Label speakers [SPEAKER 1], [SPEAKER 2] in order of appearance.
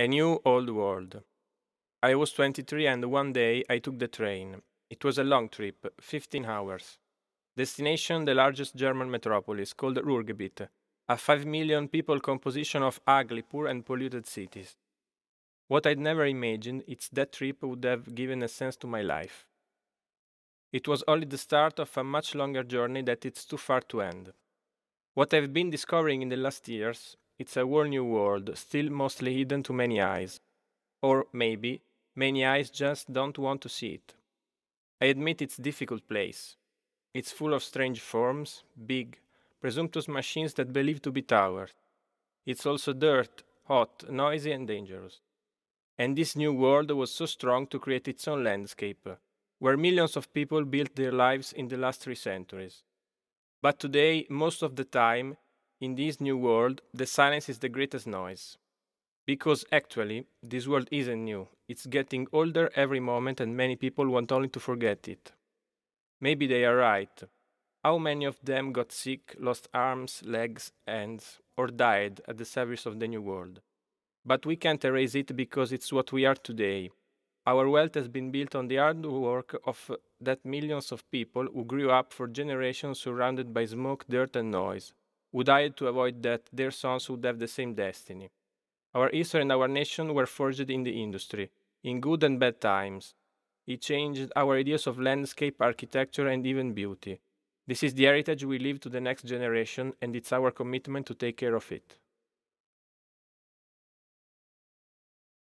[SPEAKER 1] A new old world. I was 23 and one day I took the train. It was a long trip, 15 hours. Destination the largest German metropolis called Ruhrgebiet, a 5 million people composition of ugly, poor and polluted cities. What I'd never imagined it's that trip would have given a sense to my life. It was only the start of a much longer journey that it's too far to end. What I've been discovering in the last years, it's a whole new world, still mostly hidden to many eyes. Or maybe many eyes just don't want to see it. I admit it's a difficult place. It's full of strange forms, big, presumptuous machines that believe to be towers. It's also dirt, hot, noisy, and dangerous. And this new world was so strong to create its own landscape, where millions of people built their lives in the last three centuries. But today, most of the time, in this new world, the silence is the greatest noise. Because actually, this world isn't new. It's getting older every moment, and many people want only to forget it. Maybe they are right. How many of them got sick, lost arms, legs, hands, or died at the service of the new world? But we can't erase it because it's what we are today. Our wealth has been built on the hard work of that millions of people who grew up for generations surrounded by smoke, dirt, and noise, who died to avoid that their sons would have the same destiny. Our history and our nation were forged in the industry, in good and bad times. It changed our ideas of landscape, architecture, and even beauty. This is the heritage we leave to the next generation, and it's our commitment to take care of it.